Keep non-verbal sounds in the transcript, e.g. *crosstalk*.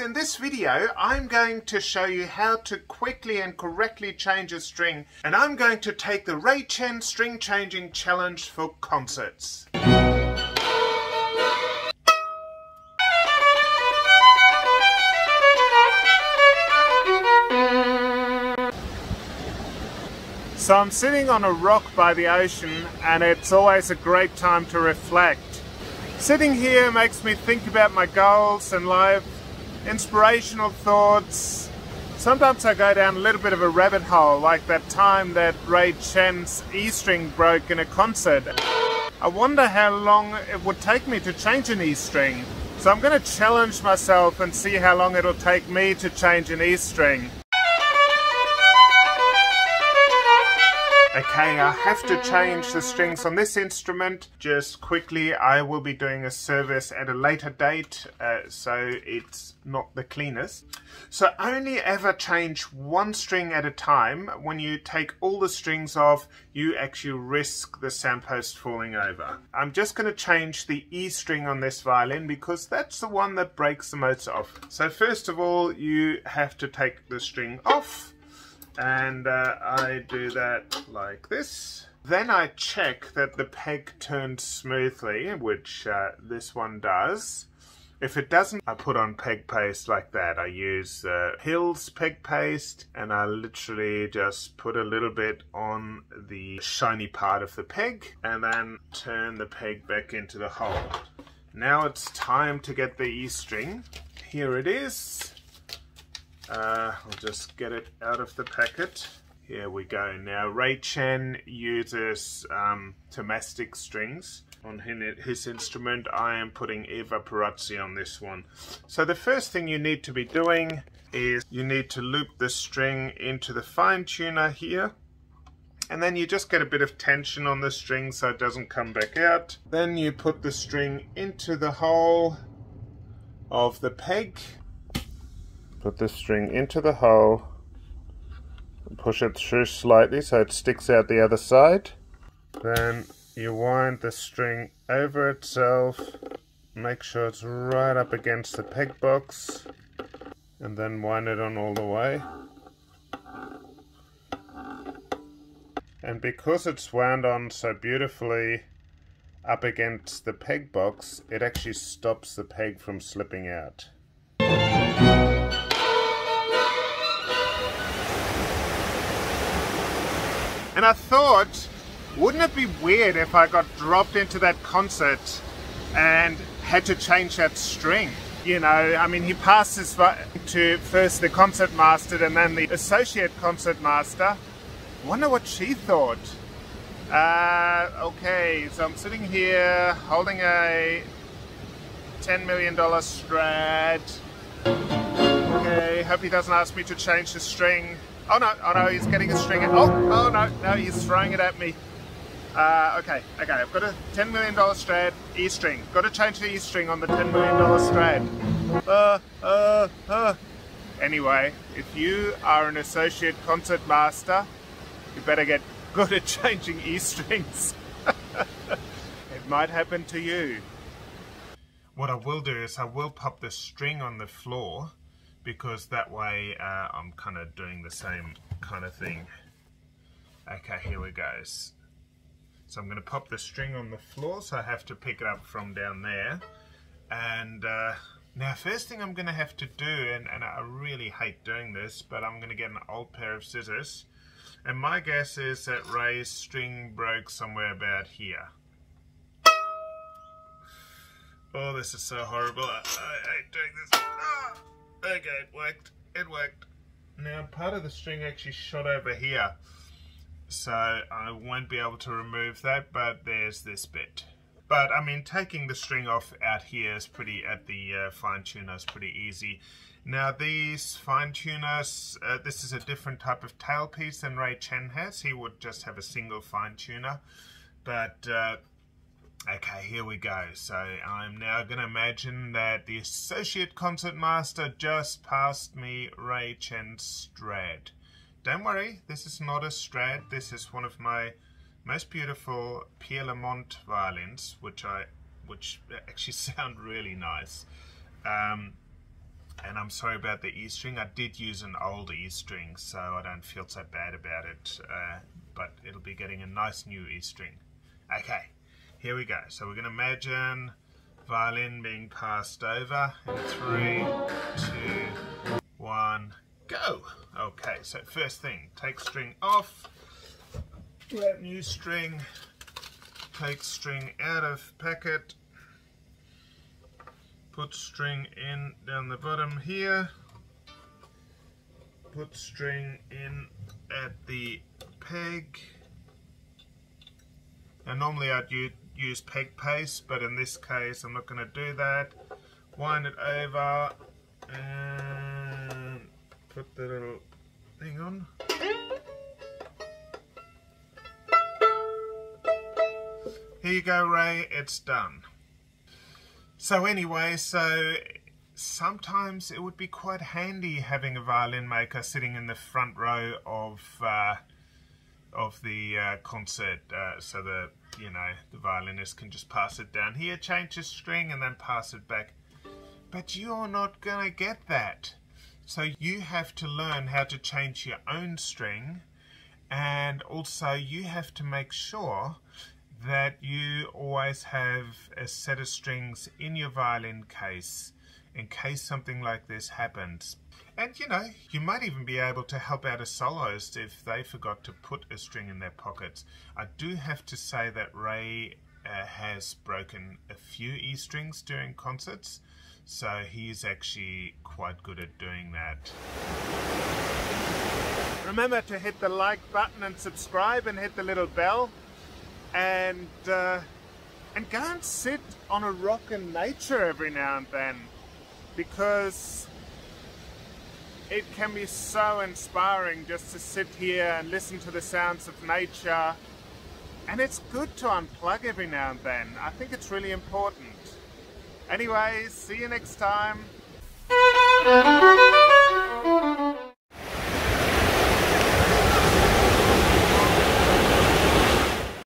in this video I'm going to show you how to quickly and correctly change a string and I'm going to take the Ray Chen String Changing Challenge for concerts. So I'm sitting on a rock by the ocean and it's always a great time to reflect. Sitting here makes me think about my goals and life, inspirational thoughts. Sometimes I go down a little bit of a rabbit hole, like that time that Ray Chen's E string broke in a concert. I wonder how long it would take me to change an E string. So I'm going to challenge myself and see how long it'll take me to change an E string. Okay, I have to change the strings on this instrument. Just quickly, I will be doing a service at a later date, uh, so it's not the cleanest. So only ever change one string at a time. When you take all the strings off, you actually risk the soundpost falling over. I'm just going to change the E string on this violin because that's the one that breaks the most off. So first of all, you have to take the string off and uh, I do that like this. Then I check that the peg turns smoothly, which uh, this one does. If it doesn't, I put on peg paste like that. I use uh, Hills peg paste and I literally just put a little bit on the shiny part of the peg and then turn the peg back into the hole. Now it's time to get the E string. Here it is. Uh, I'll just get it out of the packet. Here we go. Now Ray Chen uses um, strings on his instrument. I am putting Evah Pirazzi on this one. So the first thing you need to be doing is you need to loop the string into the fine tuner here. And then you just get a bit of tension on the string so it doesn't come back out. Then you put the string into the hole of the peg put this string into the hole. Push it through slightly so it sticks out the other side. Then you wind the string over itself. Make sure it's right up against the peg box. And then wind it on all the way. And because it's wound on so beautifully up against the peg box it actually stops the peg from slipping out And I thought, wouldn't it be weird if I got dropped into that concert and had to change that string? You know, I mean, he passes to first the concert master and then the associate concert master. Wonder what she thought. Uh, okay, so I'm sitting here holding a $10 million Strad. Okay, hope he doesn't ask me to change the string. Oh no, oh no, he's getting a string. Oh, oh no, no, he's throwing it at me. Uh, okay, okay, I've got a $10 million Strad E string. Got to change the E string on the $10 million Strad. Uh, uh, uh. Anyway, if you are an associate concert master, you better get good at *laughs* changing E strings. *laughs* it might happen to you. What I will do is I will pop the string on the floor because that way uh, I'm kind of doing the same kind of thing. Okay, here we go. So I'm going to pop the string on the floor, so I have to pick it up from down there. And uh, now first thing I'm going to have to do, and, and I really hate doing this, but I'm going to get an old pair of scissors. And my guess is that Ray's string broke somewhere about here. Oh, this is so horrible. I, I hate doing this. Ah! Okay, it worked. It worked. Now, part of the string actually shot over here. So I won't be able to remove that, but there's this bit. But, I mean, taking the string off out here is pretty, at the uh, fine tuner is pretty easy. Now, these fine tuners, uh, this is a different type of tailpiece than Ray Chen has. He would just have a single fine tuner. But uh, Okay, here we go. So I'm now going to imagine that the Associate Concertmaster just passed me Ray Chen's Strad. Don't worry, this is not a Strad. This is one of my most beautiful Pierre Lamont violins, which I, which actually *laughs* sound really nice. Um, And I'm sorry about the E string. I did use an old E string, so I don't feel so bad about it. Uh, but it'll be getting a nice new E string. Okay, here we go. So we're going to imagine violin being passed over in three, two, one, go. Okay, so first thing, take string off, grab new string, take string out of packet, put string in down the bottom here, put string in at the peg, and normally I'd use peg paste, but in this case I'm not going to do that. Wind it over and put the little thing on. Here you go, Ray, it's done. So anyway, so sometimes it would be quite handy having a violin maker sitting in the front row of uh, of the uh, concert uh, so the you know the violinist can just pass it down. Here change the string and then pass it back. But you're not gonna get that. So you have to learn how to change your own string. And also you have to make sure that you always have a set of strings in your violin case in case something like this happens. And you know, you might even be able to help out a soloist if they forgot to put a string in their pockets. I do have to say that Ray uh, has broken a few E strings during concerts, so he's actually quite good at doing that. Remember to hit the like button and subscribe and hit the little bell and uh, and go and sit on a rock in nature every now and then because it can be so inspiring just to sit here and listen to the sounds of nature and it's good to unplug every now and then. I think it's really important. Anyways, see you next time.